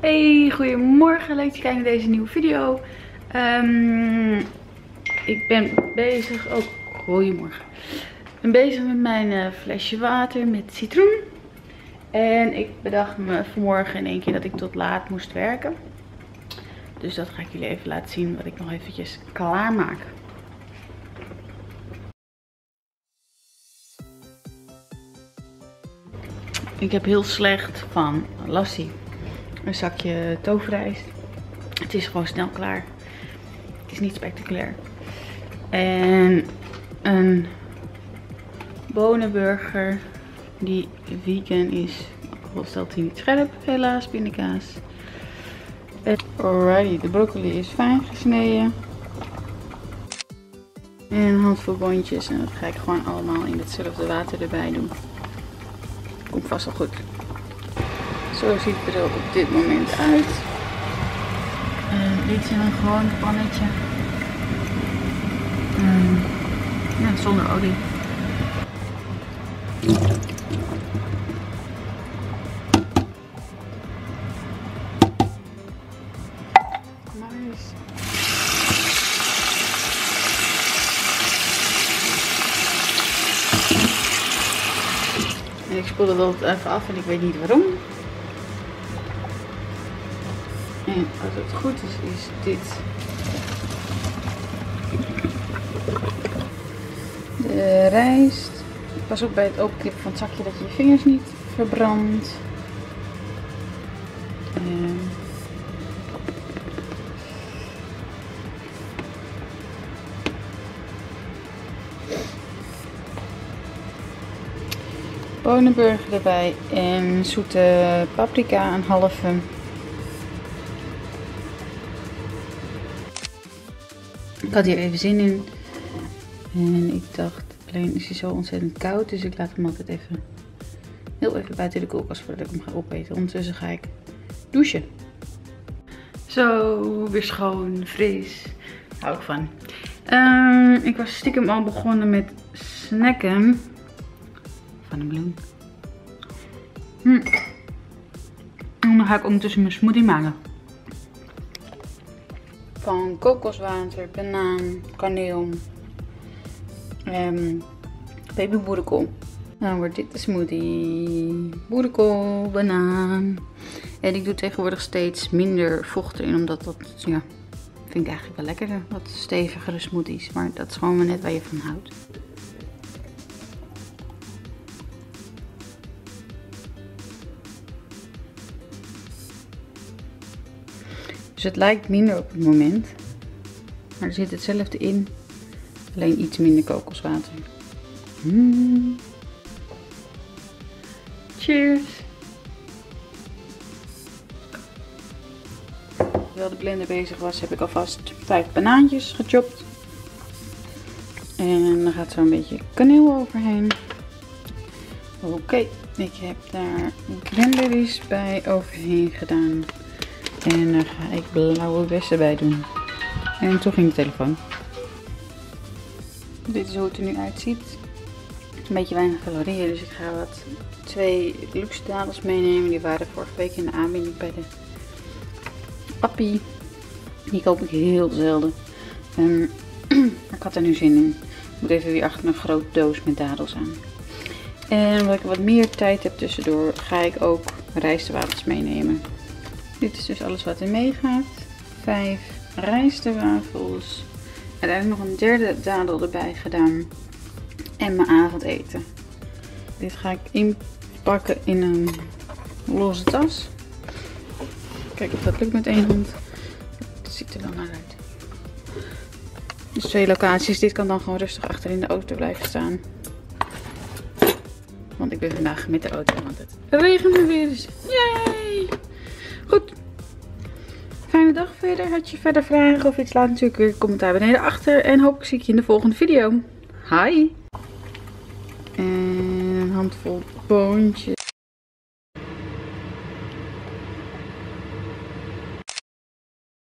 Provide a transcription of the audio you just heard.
Hey, goedemorgen. Leuk dat je kijkt naar deze nieuwe video. Ehm, ik ben bezig... Oh, goedemorgen. Ik ben bezig met mijn eh, flesje water met citroen. En ik bedacht me vanmorgen in één keer dat ik tot laat moest werken. Dus dat ga ik jullie even laten zien wat ik nog eventjes klaarmaak. Ik heb heel slecht van Lassie een zakje toverrijst. Het is gewoon snel klaar. Het is niet spectaculair. En een bonenburger die vegan is. Al stelt hij niet scherp, helaas, pindakaas. Alrighty, de broccoli is fijn gesneden. En een handvol boontjes. En dat ga ik gewoon allemaal in hetzelfde water erbij doen. Komt vast wel goed. Zo ziet het er op dit moment uit. En dit is een gewoon pannetje. Um, ja, zonder olie. Ik spoel het altijd even af en ik weet niet waarom. En als het goed is, is dit de rijst. Pas op bij het openknippen van het zakje dat je je vingers niet verbrandt. En bonenburger erbij en zoete paprika, een halve. Ik had hier even zin in. En ik dacht, alleen is hij zo ontzettend koud. Dus ik laat hem altijd even heel even buiten de koelkast voordat ik hem ga opeten. Ondertussen ga ik douchen. Zo, weer schoon, fris. Hou ik van. Uh, ik was stiekem al begonnen met snacken. Van de bloem. Hm. En dan ga ik ondertussen mijn smoothie maken van kokoswater, banaan, kaneel, um, babyboerenkool. Dan wordt dit de smoothie. Boerenkool, banaan. En ik doe tegenwoordig steeds minder vocht erin, omdat dat, ja, vind ik eigenlijk wel lekkerder. Wat stevigere smoothies. Maar dat is gewoon net waar je van houdt. Dus het lijkt minder op het moment. Maar er zit hetzelfde in. Alleen iets minder kokoswater. Mm. Cheers! Terwijl de blender bezig was, heb ik alvast vijf banaantjes gechopt. En dan gaat zo een beetje kaneel overheen. Oké, ik heb daar cranberries bij overheen gedaan. En daar ga ik blauwe bessen bij doen. En toen ging de telefoon. Dit is hoe het er nu uitziet. Een beetje weinig calorieën, dus ik ga wat twee luxe dadels meenemen. Die waren vorige week in de aanbieding bij de Appie. Die koop ik heel zelden. Um, ik had er nu zin in. Ik moet even weer achter een grote doos met dadels aan. En omdat ik wat meer tijd heb tussendoor, ga ik ook rijstwafels meenemen. Dit is dus alles wat er meegaat. Vijf rijstwafels. Uiteindelijk nog een derde dadel erbij gedaan. En mijn avondeten. Dit ga ik inpakken in een losse tas. Kijk of dat lukt met één hand. Het ziet er dan naar uit. Dus twee locaties. Dit kan dan gewoon rustig achter in de auto blijven staan. Want ik ben vandaag met de auto, want het regent weer eens. Yay! Verder. Had je verder vragen of iets, laat natuurlijk weer een commentaar beneden achter. En hopelijk zie ik je in de volgende video. Hi! En een handvol boontjes.